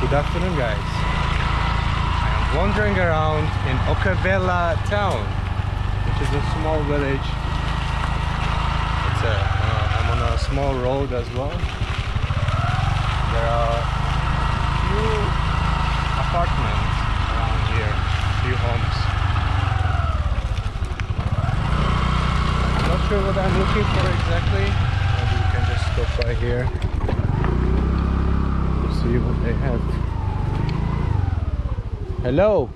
Good afternoon, guys. I am wandering around in Okewela town, which is a small village. It's a, uh, I'm on a small road as well. There are few apartments around here, few homes. I'm not sure what I'm looking for exactly. Maybe we can just stop by here to see what they have. Hello?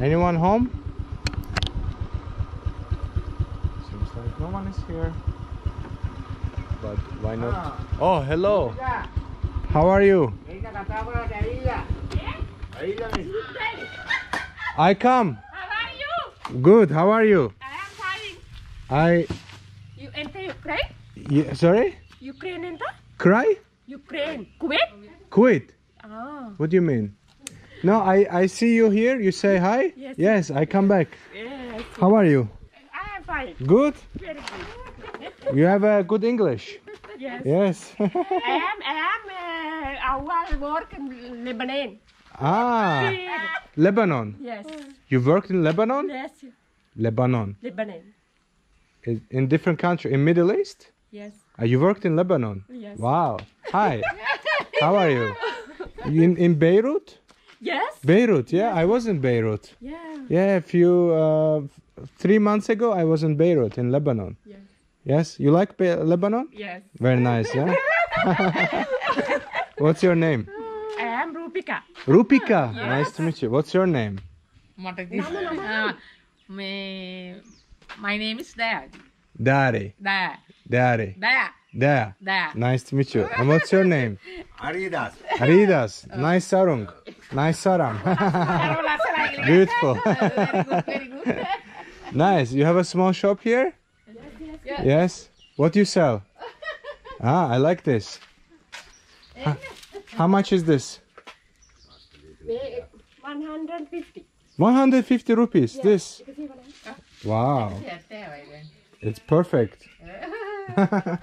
Anyone home? Seems like no one is here. But why not? Oh, hello. How are you? ¿Eh? I come. How are you? Good. How are you? I am fine. I. Yeah, sorry? Ukraine enter? Cry? Ukraine. Kuwait? Quit. Ah. What do you mean? No, I, I see you here. You say hi? Yes. Yes, I come back. Yes. How are you? I am fine. Good? Very good. You have a good English. Yes. Yes. I am, I am, uh, I work in Lebanon. ah, Lebanon. Yes. You worked in Lebanon? Yes. Lebanon. Lebanon. In, in different country. In Middle East? Yes. Ah, you worked in Lebanon? Yes. Wow. Hi. How are you? You In, in Beirut? Yes. Beirut, yeah. I was in Beirut. Yeah. Yeah, a few, uh, three months ago, I was in Beirut, in Lebanon. Yes. Yes? You like Be- Lebanon? Yes. Very nice, yeah? What's your name? I am Rupika. Rupika. Nice to meet you. What's your name? What is this? Uh, my, my name is Dad. Dari. Daya. Dari. Daya. Daya. Daya. Nice to meet you. And what's your name? Aridas. Aridas. Nice sarung. Nice sarang. Beautiful. very good, very good. nice. You have a small shop here? yes. Yes. What do you sell? Ah, I like this. Huh. How much is this? 150. 150 rupees. This. You can see what I am. Wow. Yes, there I went. It's perfect.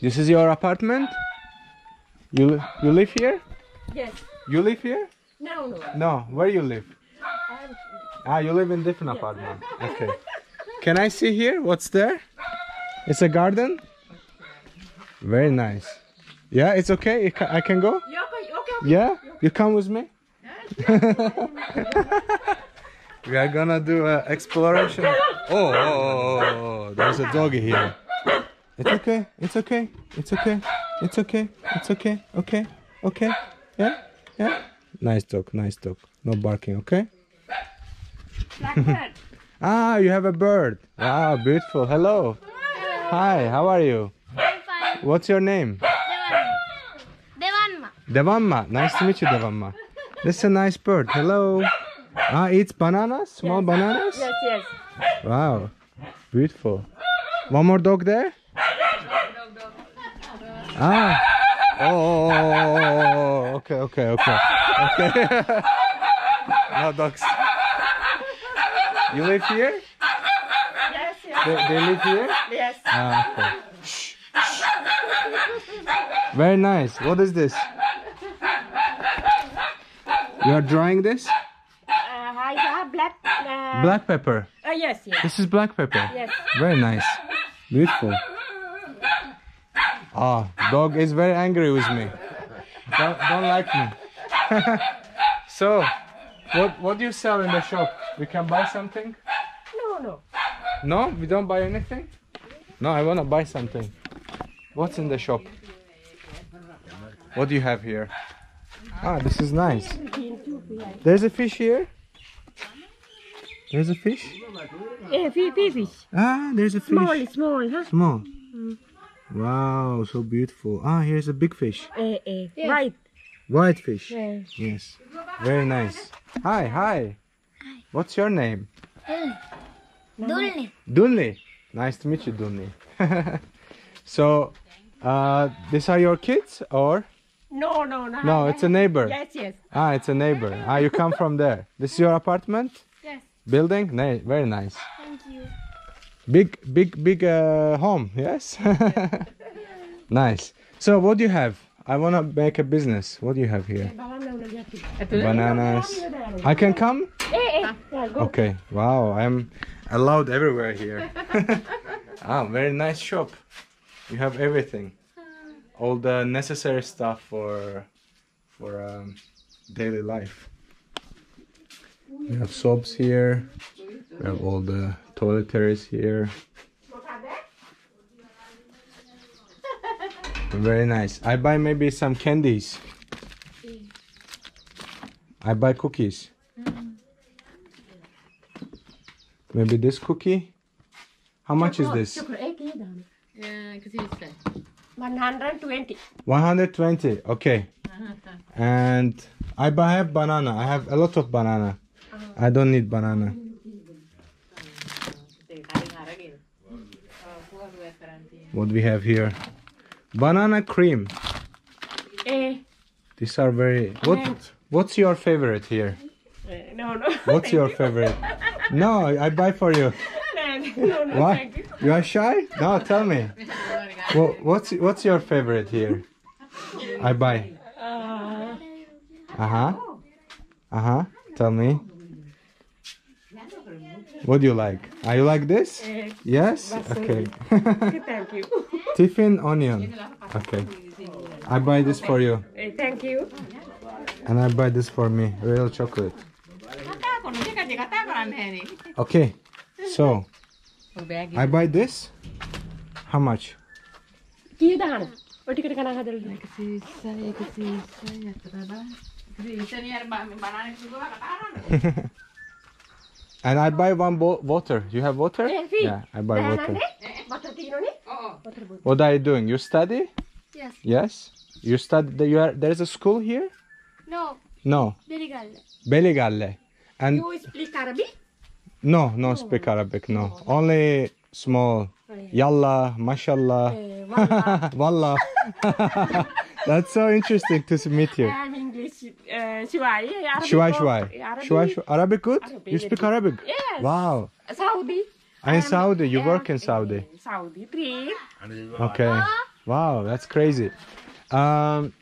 this is your apartment? You you live here? Yes. You live here? No, no. No. Where you live? I am Ah, you live in different apartment. Okay. Can I see here? What's there? It's a garden. Very nice. Yeah, it's okay. I can go. Yeah, you come with me. we are gonna do a exploration. Oh, oh, oh, oh, oh, there's a doggy here. It's okay. It's okay. It's okay. It's okay. It's okay. Okay. Okay. Yeah. Yeah. Nice dog. Nice dog. No barking. Okay. Blackbird. Ah, you have a bird. Ah, beautiful. Hello. Hi. How are you? I'm fine. What's your name? Devanma. Devamma. Nice to meet you, Devamma. This is a nice bird. Hello. Ah, eats bananas? Small bananas? yes, yes. Wow. Beautiful. One more dog there? Ah. Oh, oh, oh, oh. okay, okay, okay. Okay. no dogs. You live here? Yes, yes. They, they live here? Yes. Ah, okay. Very nice. What is this? You are drawing this? Uh, I have black. Uh, Black pepper. Uh, yes, yes. This is black pepper. Yes. Very nice. Beautiful. Ah, dog is very angry with me. Don't, don't like me. so, what what do you sell in the shop? We can buy something? No, no. No, we don't buy anything. No, I wanna buy something. What's in the shop? What do you have here? Ah, this is nice. There's a fish here. There's a fish. Eh, fish, fish, fish. Ah, there's a fish. Small, small, huh? Small. Wow, so beautiful. Ah, here's a big fish. Eh, eh. Right. White fish. Eh. Yes. Very nice. Hi, hi. Hi. What's your name? Dulni. Dunli. Nice to meet you, Dunli. so, uh, these are your kids or? No, no, no. No, it's a neighbor. Yes, yes. Ah, it's a neighbor. Ah, you come from there. This is your apartment? Building? Ni- very nice. Thank you. Big, big, big uh, home. Yes. nice. So, what do you have? I wanna make a business. What do you have here? Banana udah lihat tuh. Itu Bananas. I can come? Okay. Wow, I'm allowed everywhere here. ah, very nice shop. You have everything. All the necessary stuff for for um, daily life. We have soaps here. We have all the toiletries here. Very nice. I buy maybe some candies. I buy cookies. Maybe this cookie. How much is this? Chocolate egg ya, dah. eh, ke sini. 120. 120. Okay. And I buy have banana. I have a lot of banana. I don't need banana. What we have here? Banana cream. Eh, These are very. What? What's your favorite here? eh, no, no. What's your favorite? No, I buy for you. no, no, What? thank you. You are shy? No, tell me. Well, what's what's your favorite here? I buy. Uh huh. Uh huh. Tell me. What do you like? Are you like this? eh, Yes. Okay. thank you. Tiffin onion. Okay. I buy this for you, Eh, thank you. and I buy this for me. Real chocolate. Kata aku nanti kan dia kata aku aneh nih. Okay. So. I buy this. How much? And I buy one bo- water. You have water? Yeah, I buy water. ni? Butter tino ni? Oh, Butter butter. What are you doing? You study? Yes. Yes. You study. You are. There is a school here? No, No. Berigal. Beligalle. And You speak Arabic? no, no speak Arabic. No, only small. Yalla, mashallah, Eh, wallah. That's so interesting to meet you. I'm English. Uh, Shuai. Arabic. Shwai, oh, shwai. Arabic. Arabic good? Arabic, You speak Arabic? Yes. Wow. Saudi. And in Saudi, you work in Saudi. Saudi. Three. Okay. Wow, that's crazy. Um,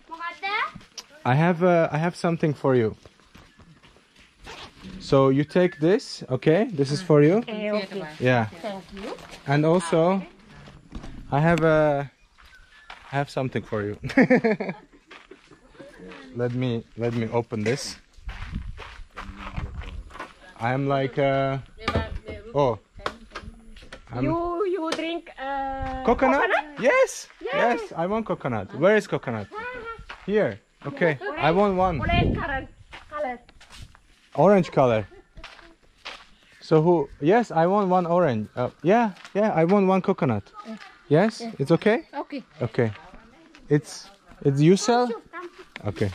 I have uh, I have something for you. So you take this, okay? This is for you. Eh, okay. Yeah. Thank you. And also, I have a, I have something for you. let me let me open this. I'm like, uh, oh, I'm- You you drink uh, coconut? Yes, yes, I want coconut. Where is coconut? Here. Okay, I want one Orange currant color. orange color. So who? Yes, I want one orange. Uh, yeah, yeah, I want one coconut. Yes, it's okay. Okay. Okay. It's it's you sell? Okay.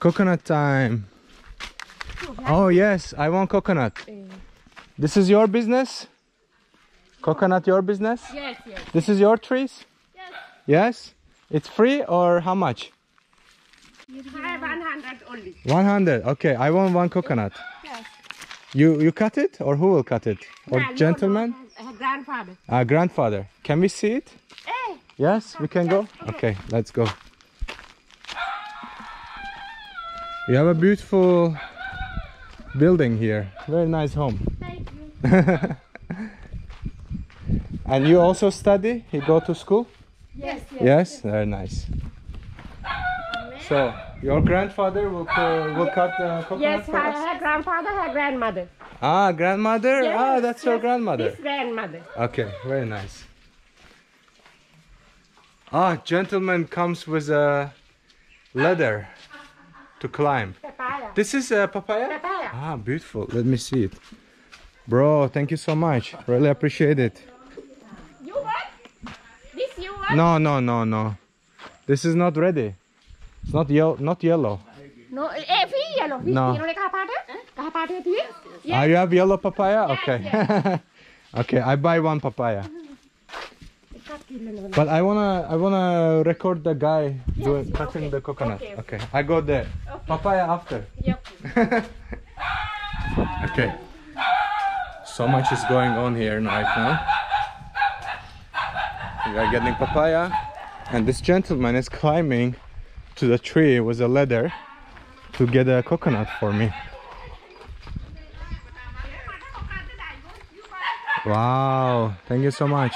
Coconut time. Oh yes, I want coconut. This is your business? Coconut your business? Yes, yes. This is your trees? Yes. Yes? It's free or how much? 100 only. 100. Okay, I want one coconut. Yes. You you cut it or who will cut it? Or Ah, no, gentleman? No, uh, grandfather. Uh, grandfather. Can we see it? Eh, Yes, we can go. Okay, let's go. You have a beautiful building here. Very nice home. Thank you. And you also study? You go to school? Yes. Yes. Yes, very nice. So your grandfather will uh, will cut the coconut yes, for us? have grandfather, her grandmother. Ah, grandmother. ah, Yes, that's your grandmother. This grandmother. Okay, very nice. Ah, gentleman comes with a ladder to climb. Papaya. This is a papaya? Papaya. Ah, beautiful. Let me see it. Bro, thank you so much. Really appreciate it. You want? This you want? No, no, no, no. This is not ready. It's not yellow. Not yellow. No, eh, fi yellow. No. tino le kapata? Kapata ti? Ah, you have yellow papaya? Okay. okay, I buy one papaya. But I wanna, I wanna record the guy doing cutting the coconut. Okay, Okay, I go there. Papaya after. Yep. Okay. So much is going on here right now. We are getting papaya, and this gentleman is climbing to the tree with a ladder to get a coconut for me. Wow, thank you so much.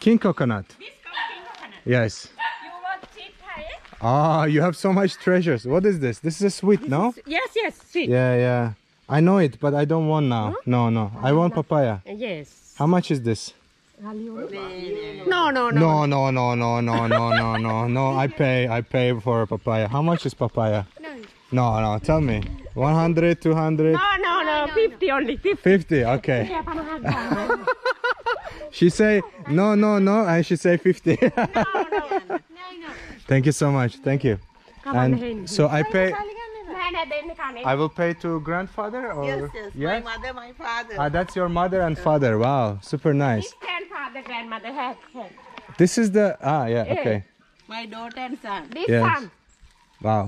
King coconut. Yes. You want cheap Thai? Ah, you have so much treasures. What is this? This is a sweet, no? Yes, yes, sweet. Yeah, yeah. I know it, but I don't want now. No, no. I want papaya. Uh, yes. How much is this? No, no, no. No, no, no, no, no, no, no, no, no. I pay. I pay for papaya. How much is papaya? No. No, no. Tell me. 100, 200, No, no, no, 50 only, 50. 50. Okay. She say no, no, no, and she say 50. No, no. Thank you so much. Thank you. Come And so I pay. I will pay to grandfather or Yes, yes. My mother, my father. Ah, that's your mother and father. Wow, super nice. This grandfather, grandmother have. have. This is the ah yeah okay my daughter and son. This Yes. one. wow.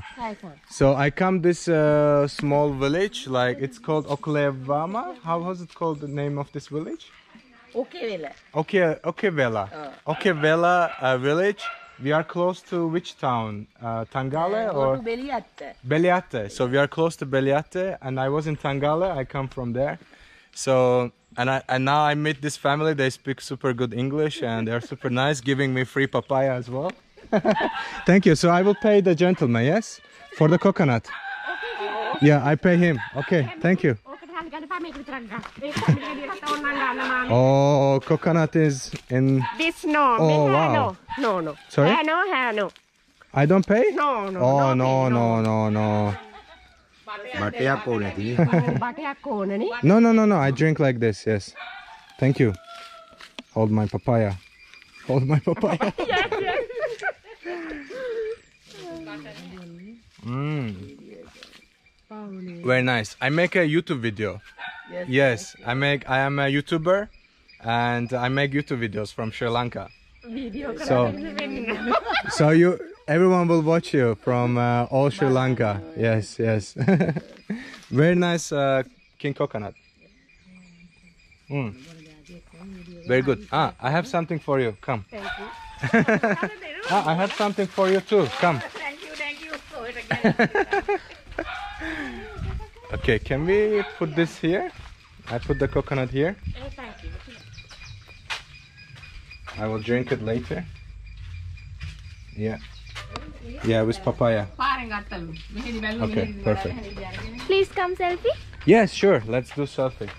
So I come this uh, small village like it's called Oklevama. How was it called? The name of this village? Okay, Vela. Okay, Okewela. Okewela uh, village. We are close to which town? Uh, Tangalle Go or to Beliatta. Beliate. So we are close to Beliate, and I was in Tangalle. I come from there. So and I and now I meet this family. They speak super good English and they're super nice, giving me free papaya as well. Thank you. So I will pay the gentleman, yes, for the coconut. Yeah, I pay him. Okay, thank you. Oh, cái thằng cái nó phải make it ragga. This one, cái đi ra tao mang ra nó mang. Oh, coconut is in. This no, Oh, wow. no, no, no. Sorry? Hair no, hair no. I don't pay. No, no. Oh no, no no no no. Batea cô này tí. Bà cái cô này ní. No no no no. I drink like this. Yes. Thank you. Hold my papaya. Hold my papaya. Yes, yes. Mm. Very nice. I make a YouTube video. Yes. Yes, I make. I am a YouTuber, and I make YouTube videos from Sri Lanka. Video So, so you, everyone will watch you from uh, all Sri Lanka. Yes, yes. Very nice uh, king coconut. Mm. Very good. Ah, I have something for you. Come. Thank you. ah, I have something for you too. Come. Thank you, thank you. Okay, can we put this here? I put the coconut here. Oh, thank you. I will drink it later. Yeah. Yeah, with papaya. Okay, perfect. Please come selfie. Yes, sure. Let's do selfie.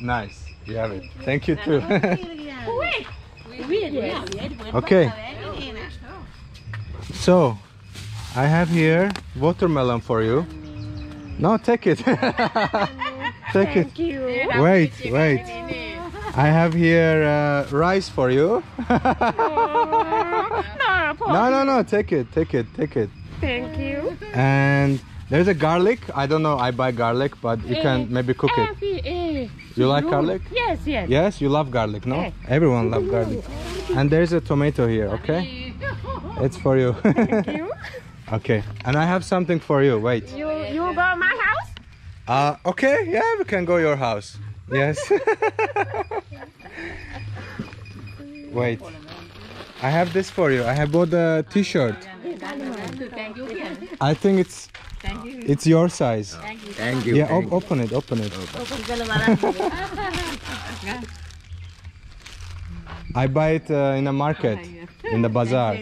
nice. You have it. Thank you too. okay. So, I have here watermelon for you. No, take it. take it. Thank you. Wait, wait. I have here uh, rice for you. No, no, no. Take it. Take it. Take it. Thank you. And there's a garlic. I don't know. I buy garlic, but you can maybe cook it. Eh, eh. You like garlic? Yes, yes. Yes, you love garlic, no? Everyone love garlic. And there's a tomato here, okay? It's for you. you. Okay, and I have something for you. Wait. You you go my house? Uh, okay. Yeah, we can go your house. Yes. Wait. I have this for you. I have bought a t-shirt. I think it's it's your size. Thank you. Yeah, op open it, open it. I buy it uh, in a market, in the bazaar.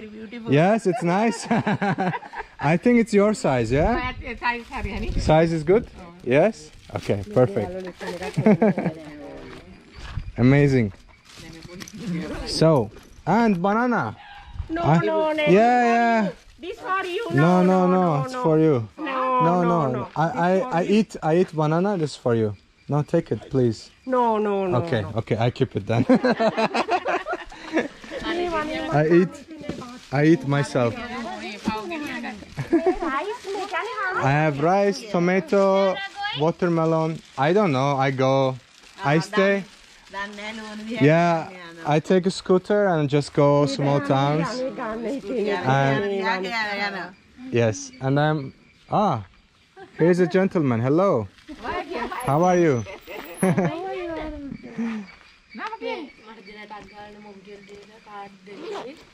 Yes, it's nice. I think it's your size, yeah? Size is good? Yes? Okay, perfect. Amazing. So, and banana. No, ah, I, no, no. Yeah, yeah. This for you. No, no, no. no, no it's no. for you. No, no, no. I, I, I eat, I eat banana. This for you. No, take it, please. No, no, no. Okay, okay. I keep it then. I eat. I eat myself. I have rice, tomato, watermelon. I don't know. I go. I stay. Yeah, I take a scooter and just go small towns. And, yes, and I'm ah. Here's a gentleman. Hello. How are you?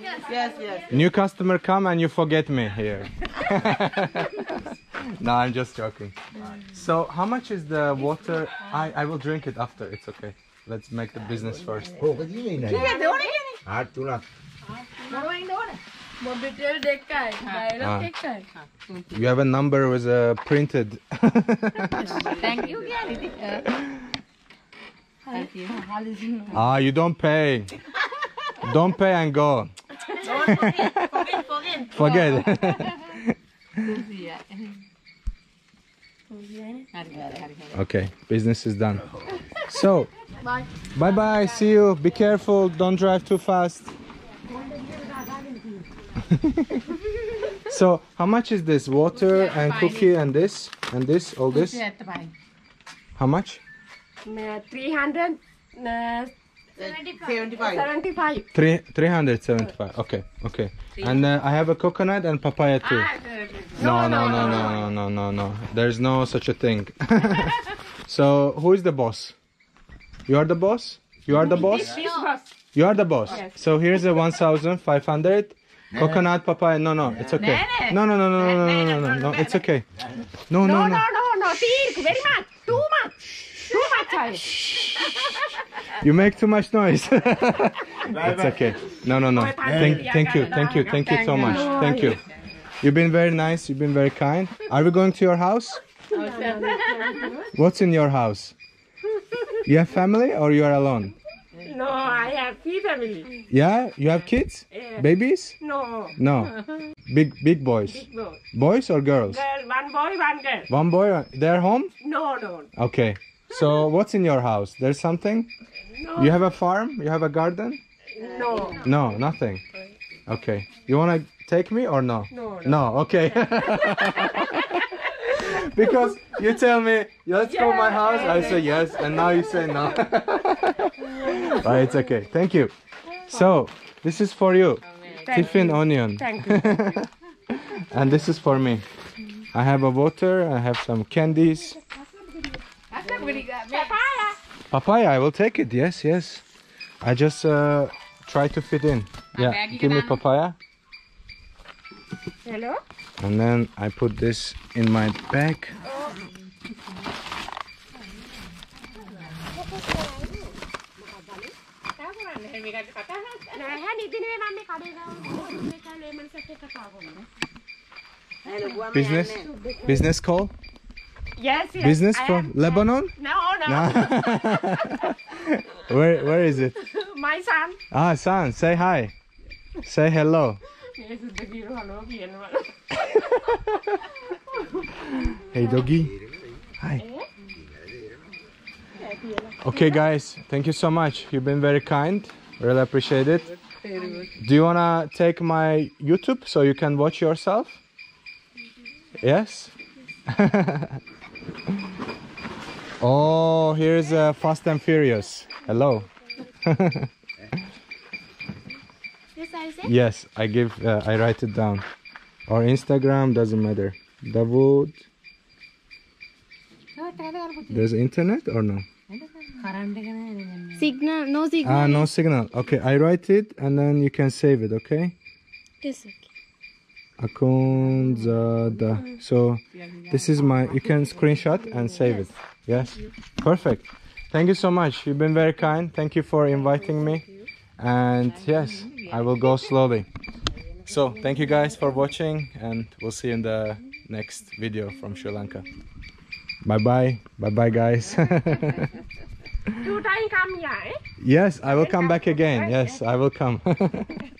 Yes, yes, yes. New customer come and you forget me here. no, I'm just joking. So how much is the water? I, I will drink it after, it's okay. Let's make the business first. Oh, what do you mean? Ah, tuna. Ah. Ah, you have a number with a printed. Thank you. Thank you. Ah, you don't pay. don't pay and go forget, forget, okay, business is done. So, bye. Bye bye, see you. Be careful, don't drive too fast. so, how much is this? Water and cookie and this and this, all this? How much? Uh, 300 uh, 75. 75 Three, 375. Okay, okay. And uh, I have a coconut and papaya too. No, no, no, no, no, no, no, no. There's no such a thing. so, who is the boss? You are the boss? You are the boss? You are the boss. So here's a 1,500. Coconut papaya. No, no, it's okay. No, no, no, no, no, no, no, no, no, it's okay. No, no no, no no. no no Tirk, very much too much too much I You make too much noise. It's okay. No, no, no. Thank, thank you, thank you, thank you so much. Thank you. You've been very nice. You've been very kind. Are we going to your house? What's in your house? You have family or you are alone? no I have three family Yeah, you have kids, Yeah. babies? no No, big big boys. no Boys or girls? girl one boy one girl One boy. uh, They're home. no no Okay. So what's in your house? There's something. No You have a farm. You have a garden. no No, nothing. Okay. You wanna take me or no? no No. Okay. because you tell me let's go my house, I say yes, and now you say no. but it's okay. Thank you. So this is for you, tiffin onion, thank you and this is for me. I have a water. I have some candies. Papaya, I will take it. Yes, yes. I just uh, try to fit in. Yeah, give me um, papaya. Hello? And then I put this in my bag. Business? Business call? Yes, yes. Business I from am, Lebanon? No, no. no. where where is it? My son. Ah, son, say hi. Say hello. Yes, doggy, hello, hey doggy. Hi. ¿Eh? Okay guys, thank you so much. You've been very kind. Really appreciate it. Do you wanna take my YouTube so you can watch yourself? Yes? Oh, here's uh, Fast and Furious. Hello. This I say? Yes, I give. Uh, I write it down. Or Instagram doesn't matter. Davud. There's internet or no? Signal, no signal. Ah, no signal. Okay, I write it and then you can save it. Okay. Yes, okay. Akhundzada. So this is my. You can screenshot and save it. Yes. Perfect. Thank you so much. You've been very kind. Thank you for inviting me. And yes, I will go slowly. So thank you guys for watching, and we'll see you in the next video from Sri Lanka. Bye bye. Bye bye, guys. Two time come here? Yes, I will come back again. Yes, I will come.